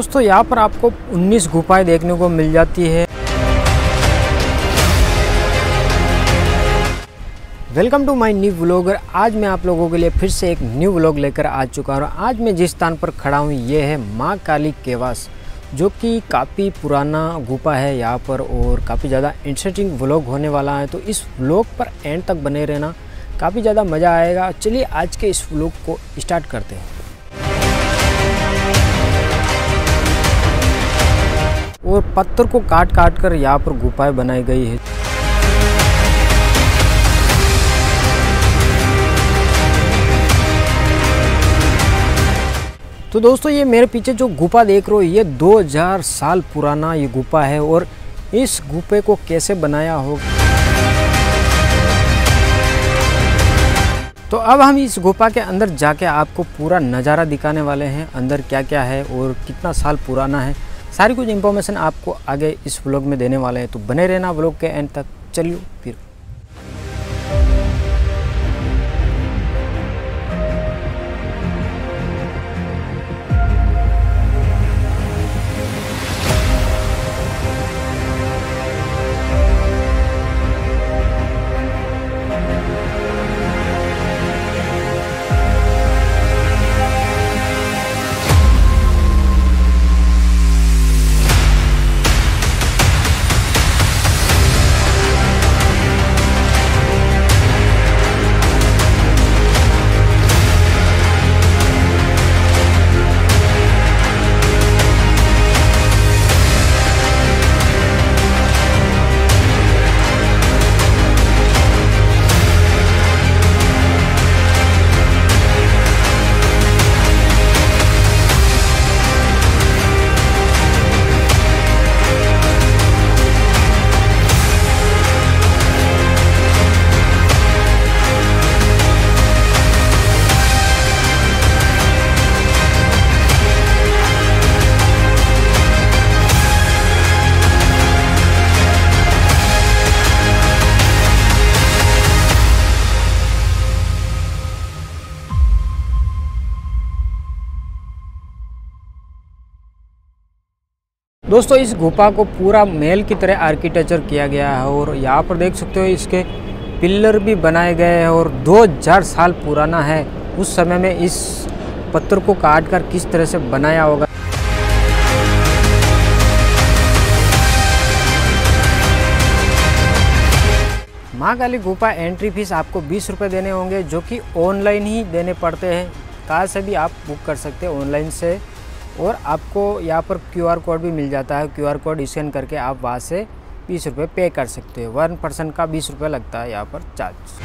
दोस्तों, यहाँ पर आपको 19 गुफाएँ देखने को मिल जाती है। Welcome to my new vlogger आज मैं आप लोगों के लिए फिर से एक न्यू व्लॉग लेकर आ चुका हूँ। आज मैं जिस स्थान पर खड़ा हूँ, ये है माँ काली केवास, जो कि काफ़ी पुराना गुफा है यहाँ पर और काफ़ी ज़्यादा इंटरेस्टिंग व्लॉग होने वाला है। तो इस व्लॉग पर एंड तक बने रहना, काफ़ी ज़्यादा मज़ा आएगा। चलिए आज के इस व्लॉग को स्टार्ट करते हैं। और पत्थर को काट काट कर यहाँ पर गुफाएँ बनाई गई है। तो दोस्तों, ये मेरे पीछे जो गुफा देख रहे हो, ये 2000 साल पुराना ये गुफा है और इस गुफे को कैसे बनाया होगा तो अब हम इस गुफा के अंदर जाके आपको पूरा नज़ारा दिखाने वाले हैं, अंदर क्या क्या है और कितना साल पुराना है। सारी कुछ इन्फॉर्मेशन आपको आगे इस व्लॉग में देने वाले हैं। तो बने रहना व्लॉग के एंड तक। चलिए, फिर। दोस्तों, इस गुफा को पूरा महल की तरह आर्किटेक्चर किया गया है और यहाँ पर देख सकते हो इसके पिलर भी बनाए गए हैं और 2000 साल पुराना है। उस समय में इस पत्थर को काट कर किस तरह से बनाया होगा? माँ काली गुफा एंट्री फ़ीस आपको बीस रुपये देने होंगे, जो कि ऑनलाइन ही देने पड़ते हैं। कार से भी आप बुक कर सकते हैं ऑनलाइन से। और आपको यहाँ पर क्यूआर कोड भी मिल जाता है। क्यूआर कोड स्कैन करके आप वहाँ से बीस रुपये पे कर सकते हो। वन परसेंट का बीस रुपये लगता है यहाँ पर चार्ज।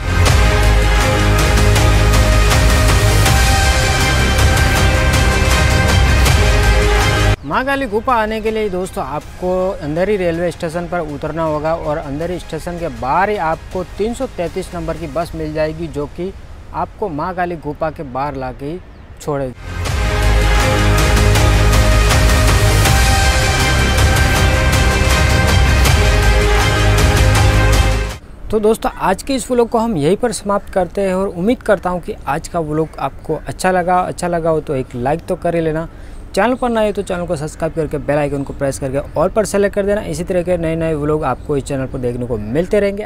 माँ काली गुफा आने के लिए दोस्तों आपको अंदर ही रेलवे स्टेशन पर उतरना होगा और अंदर ही स्टेशन के बाहर ही आपको 333 नंबर की बस मिल जाएगी जो कि आपको माँ काली गुफा के बाहर ला के छोड़ेगी। तो दोस्तों, आज के इस व्लॉग को हम यहीं पर समाप्त करते हैं और उम्मीद करता हूँ कि आज का व्लॉग आपको अच्छा लगा। अच्छा लगा हो तो एक लाइक तो कर ही लेना। चैनल पर नए तो चैनल को सब्सक्राइब करके बेल आइकन को प्रेस करके और पर सेलेक्ट कर देना। इसी तरह के नए नए व्लॉग आपको इस चैनल पर देखने को मिलते रहेंगे।